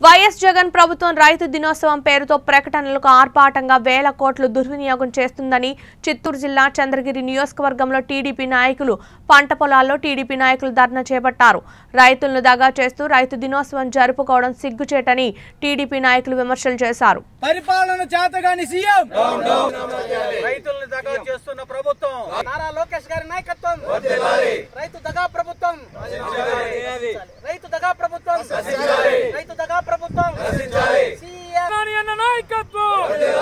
YS Jagan ప్రభుత్వం రైతు దినోత్సవం పేరుతో ప్రకటనలకు ఆర్పాటంగా వేల కోట్లు దుర్వినియోగం చేస్తుందని చిత్తూరు జిల్లా చంద్రగిరి నియోజకవర్గంలో టీడీపీ నాయకులు పంట పొలాల్లో టీడీపీ నాయకులు ధర్నా చేపట్టారు. రైతులను దగా చేస్తూ రైతు దినోత్సవం జరుపుకోవడం సిగ్గుచేటని టీడీపీ నాయకులు విమర్శలు చేశారు. పరిపాలన చేతగాని సీఎం! రైతులను దగా చేస్తున్న ప్రభుత్వం. నారా లోకేష్ గారి నాయకత్వం. రైతు దగా ప్రభుత్వం. Aikato! Yeah.